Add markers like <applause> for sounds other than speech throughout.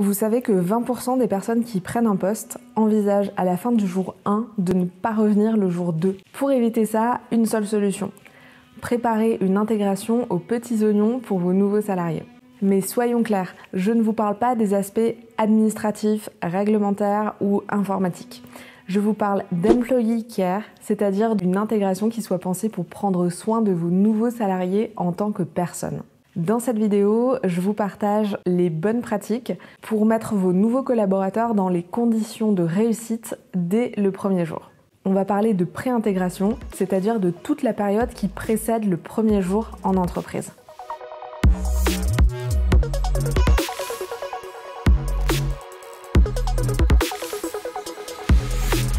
Vous savez que 20% des personnes qui prennent un poste envisagent à la fin du jour 1 de ne pas revenir le jour 2. Pour éviter ça, une seule solution. Préparez une intégration aux petits oignons pour vos nouveaux salariés. Mais soyons clairs, je ne vous parle pas des aspects administratifs, réglementaires ou informatiques. Je vous parle d'employee care, c'est-à-dire d'une intégration qui soit pensée pour prendre soin de vos nouveaux salariés en tant que personne. Dans cette vidéo, je vous partage les bonnes pratiques pour mettre vos nouveaux collaborateurs dans les conditions de réussite dès le premier jour. On va parler de préintégration, c'est-à-dire de toute la période qui précède le premier jour en entreprise.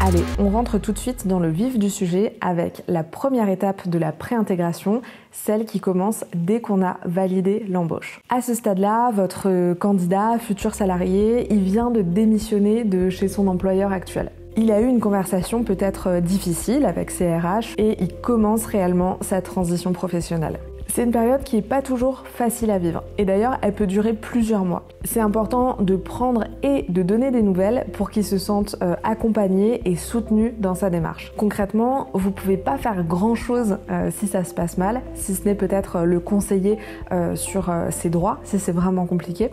Allez, on rentre tout de suite dans le vif du sujet avec la première étape de la préintégration, celle qui commence dès qu'on a validé l'embauche. À ce stade-là, votre candidat, futur salarié, il vient de démissionner de chez son employeur actuel. Il a eu une conversation peut-être difficile avec ses RH et il commence réellement sa transition professionnelle. C'est une période qui n'est pas toujours facile à vivre. Et d'ailleurs, elle peut durer plusieurs mois. C'est important de prendre et de donner des nouvelles pour qu'il se sente euh, accompagné et soutenu dans sa démarche. Concrètement, vous ne pouvez pas faire grand-chose euh, si ça se passe mal, si ce n'est peut-être euh, le conseiller sur ses droits, si c'est vraiment compliqué.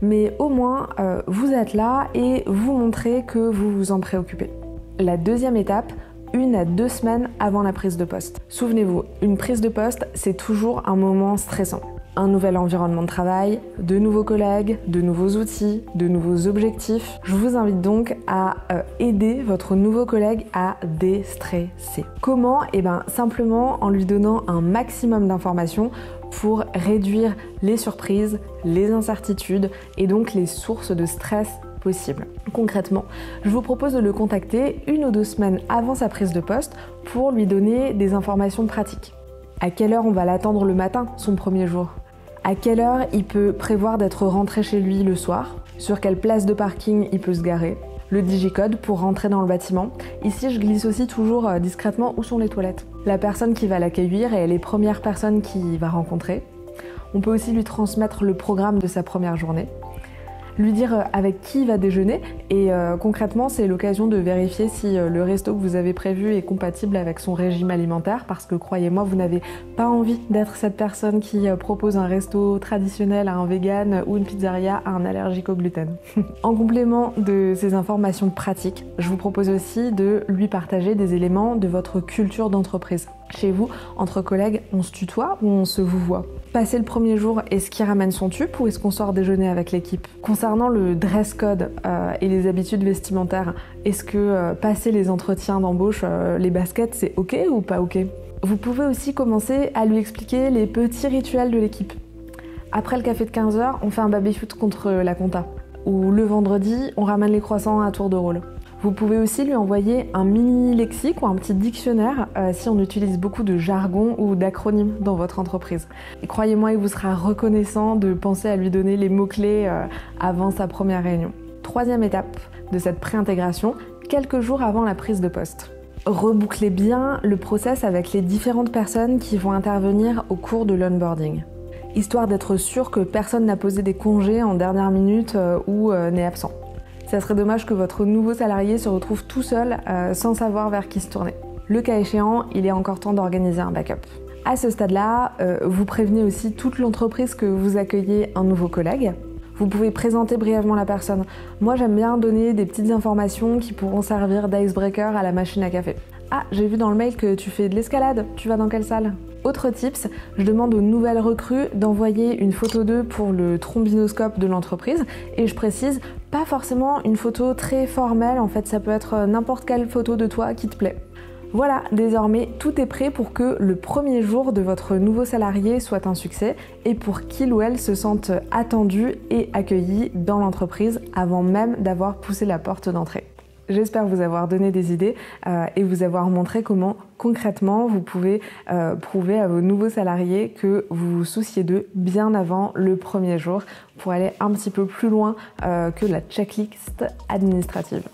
Mais au moins, vous êtes là et vous montrez que vous vous en préoccupez. La deuxième étape, une à deux semaines avant la prise de poste. Souvenez-vous, une prise de poste, c'est toujours un moment stressant. Un nouvel environnement de travail, de nouveaux collègues, de nouveaux outils, de nouveaux objectifs. Je vous invite donc à euh, aider votre nouveau collègue à déstresser. Comment? Eh bien simplement en lui donnant un maximum d'informations pour réduire les surprises, les incertitudes et donc les sources de stress possible. Concrètement, je vous propose de le contacter une ou deux semaines avant sa prise de poste pour lui donner des informations pratiques. À quelle heure on va l'attendre le matin, son premier jour? À quelle heure il peut prévoir d'être rentré chez lui le soir? Sur quelle place de parking il peut se garer? Le digicode pour rentrer dans le bâtiment? Ici, je glisse aussi toujours euh, discrètement où sont les toilettes. La personne qui va l'accueillir et les premières personnes qu'il va rencontrer. On peut aussi lui transmettre le programme de sa première journée lui dire euh, avec qui il va déjeuner et euh, concrètement c'est l'occasion de vérifier si euh, le resto que vous avez prévu est compatible avec son régime alimentaire parce que croyez-moi vous n'avez pas envie d'être cette personne qui propose un resto traditionnel à un vegan ou une pizzeria à un allergique au gluten. <laughs> en complément de ces informations pratiques, je vous propose aussi de lui partager des éléments de votre culture d'entreprise. Chez vous, entre collègues, on se tutoie ou on se vous voit? Passer le premier jour, est-ce qu'il ramène son tube ou est-ce qu'on sort déjeuner avec l'équipe? Concernant le dress code euh, et les habitudes vestimentaires, est-ce que euh, passer les entretiens d'embauche, euh, les baskets, c'est ok ou pas ok? Vous pouvez aussi commencer à lui expliquer les petits rituels de l'équipe. Après le café de 15h, on fait un baby-foot contre la compta. Ou le vendredi, on ramène les croissants à tour de rôle. Vous pouvez aussi lui envoyer un mini lexique ou un petit dictionnaire euh, si on utilise beaucoup de jargon ou d'acronymes dans votre entreprise. croyez-moi, il vous sera reconnaissant de penser à lui donner les mots-clés euh, avant sa première réunion. Troisième étape de cette préintégration, quelques jours avant la prise de poste. Rebouclez bien le process avec les différentes personnes qui vont intervenir au cours de l'onboarding histoire d'être sûr que personne n'a posé des congés en dernière minute euh, ou n'est absent. Ça serait dommage que votre nouveau salarié se retrouve tout seul euh, sans savoir vers qui se tourner. Le cas échéant, il est encore temps d'organiser un backup. À ce stade-là, euh, vous prévenez aussi toute l'entreprise que vous accueillez un nouveau collègue. Vous pouvez présenter brièvement la personne. Moi, j'aime bien donner des petites informations qui pourront servir d'icebreaker à la machine à café. Ah, j'ai vu dans le mail que tu fais de l'escalade. Tu vas dans quelle salle? Autre tips, je demande aux nouvelles recrues d'envoyer une photo d'eux pour le trombinoscope de l'entreprise et je précise pas forcément une photo très formelle, en fait ça peut être n'importe quelle photo de toi qui te plaît. Voilà, désormais tout est prêt pour que le premier jour de votre nouveau salarié soit un succès et pour qu'il ou elle se sente attendu et accueilli dans l'entreprise avant même d'avoir poussé la porte d'entrée. J'espère vous avoir donné des idées euh, et vous avoir montré comment concrètement vous pouvez euh, prouver à vos nouveaux salariés que vous vous souciez d'eux bien avant le premier jour pour aller un petit peu plus loin euh, que la checklist administrative.